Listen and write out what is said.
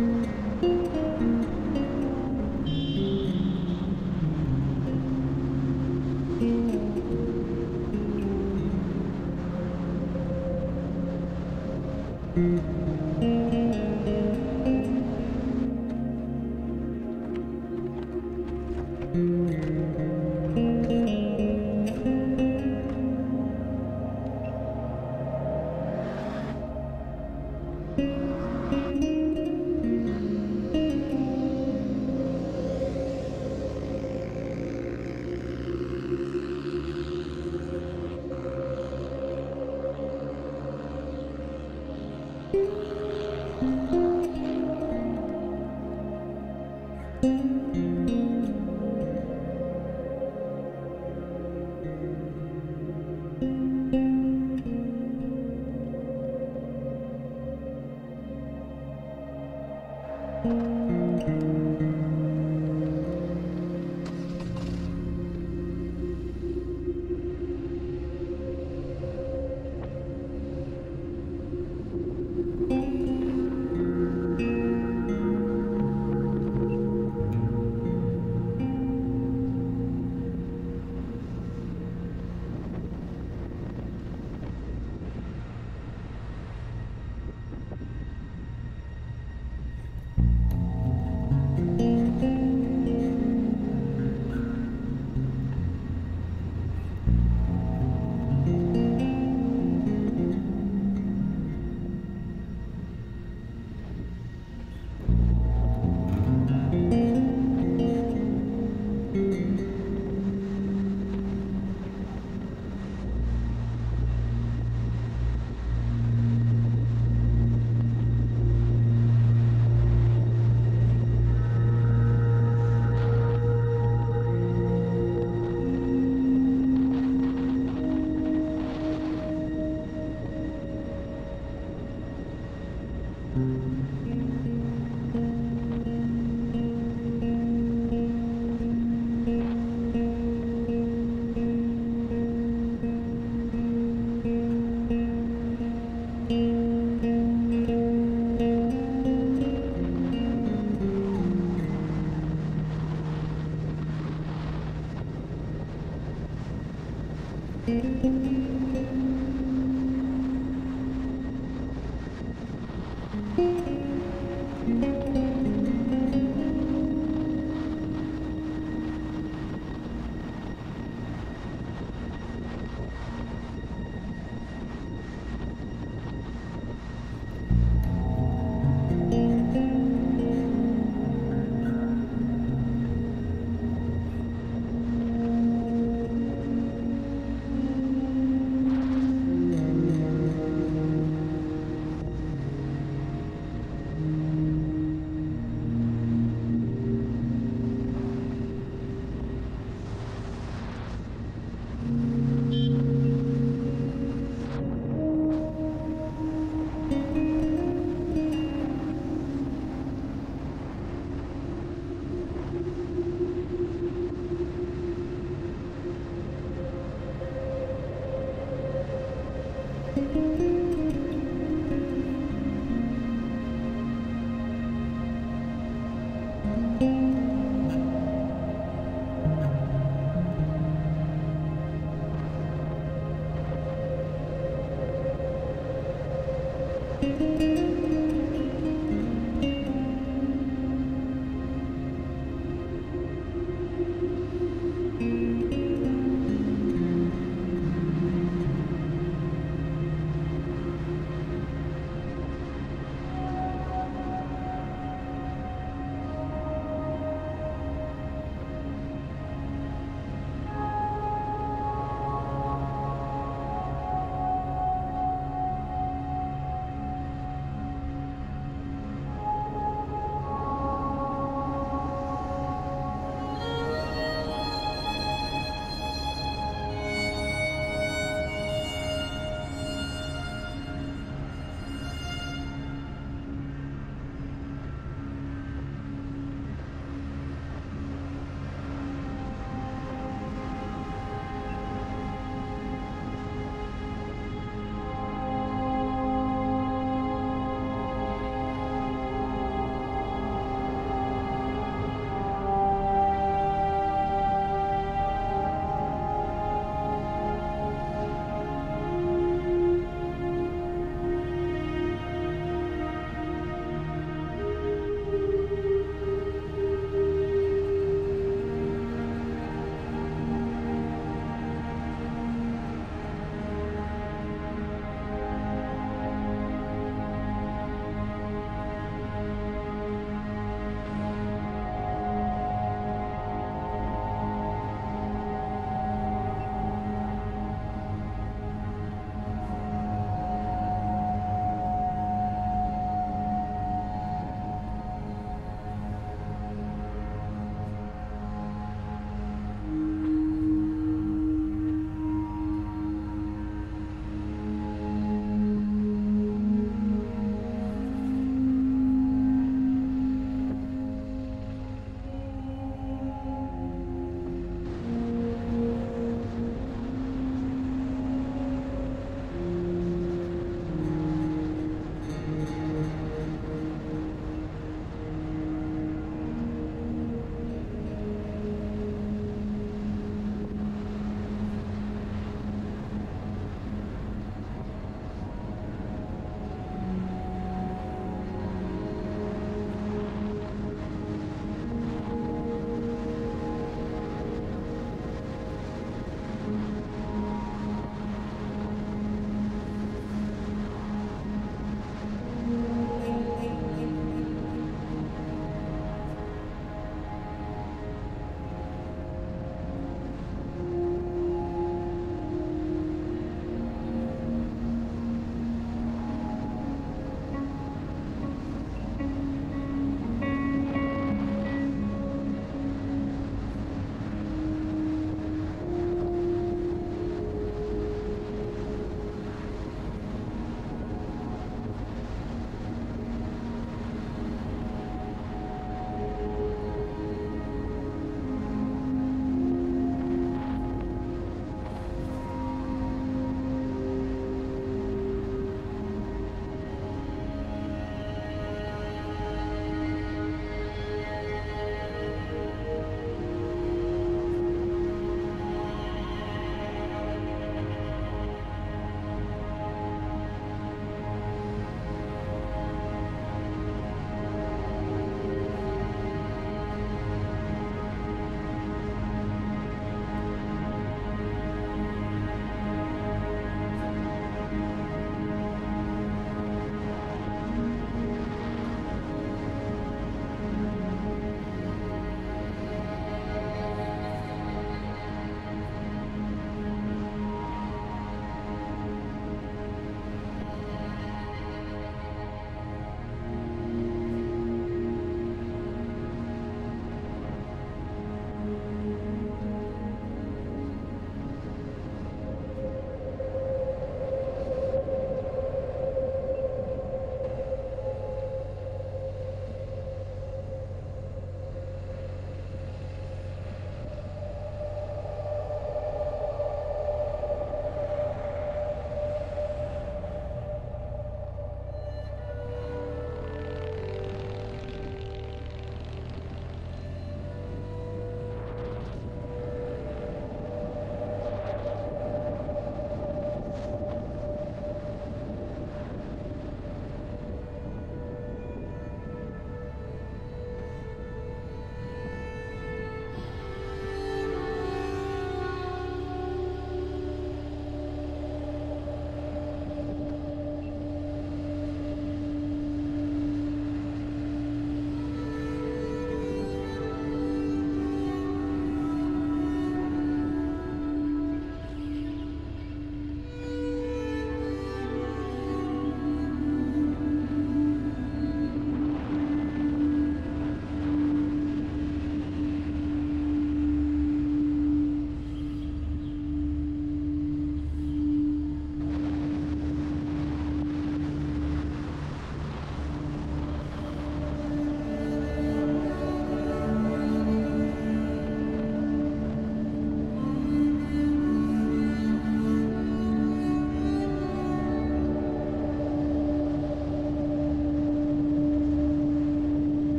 嗯。